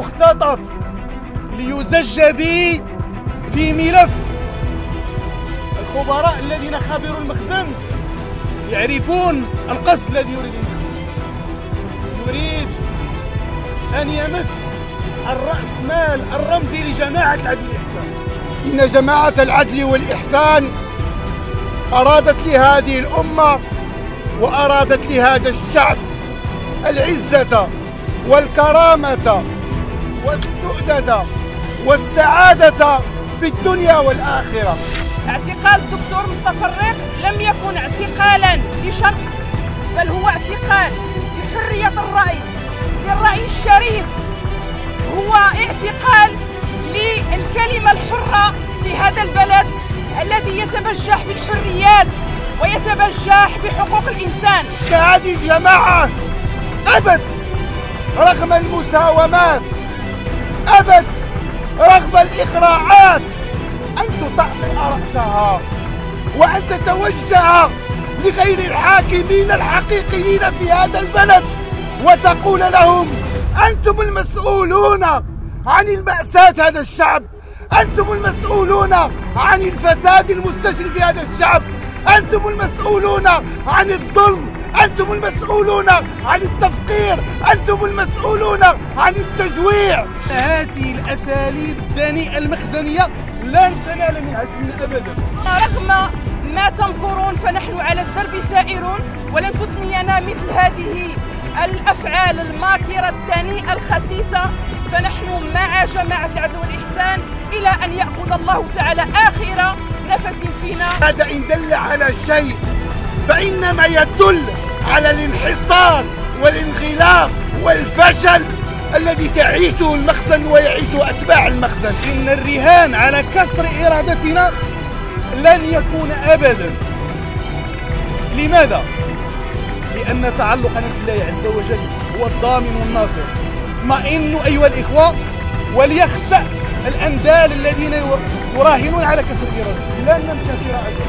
اختطف ليزج بي في ملف الخبراء الذين خبروا المخزن. يعرفون القصد الذي يريد المخزن. يريد أن يمس الرأس مال الرمزي لجماعة العدل والإحسان. إن جماعة العدل والإحسان أرادت لهذه الأمة وأرادت لهذا الشعب العزة والكرامة والسؤدد والسعادة في الدنيا والآخرة. اعتقال الدكتور الريق لم يكن اعتقالا لشخص بل هو اعتقال لحرية الرأي للرأي الشريف. هو اعتقال للكلمة الحرة في هذا البلد الذي يتبجح بالحريات ويتبجح بحقوق الإنسان. هذه الجماعة أبت رغم المساومات. أبت رغم الإغراءات أن تطعطع رأسها وأن تتوجه لغير الحاكمين الحقيقيين في هذا البلد وتقول لهم أنتم المسؤولون عن المأساة هذا الشعب أنتم المسؤولون عن الفساد المستشري في هذا الشعب أنتم المسؤولون عن الظلم أنتم المسؤولون عن التفقير أنتم المسؤولون عن التجويع. هذه الأساليب الدنيئة المخزنية لن تنال من عزمنا أبدا. رغم ما تمكرون فنحن على الدرب سائرون ولن تثنينا مثل هذه الأفعال الماكرة الدنيئة الخسيسة. فنحن مع جماعة العدل والإحسان إلى أن يأخذ الله تعالى آخر نفس فينا. هذا إن دل على شيء فإنما يدل على الانحصار والانغلاق والفشل الذي تعيشه المخزن ويعيشه أتباع المخزن. إن الرهان على كسر إرادتنا لن يكون أبدا. لماذا؟ لأن تعلقنا بالله عز وجل هو الضامن والناصر. اطمئنوا أيها الإخوة وليخسأ الأندال الذين يراهنون على كسر الإرادة لن ننتصر أبدا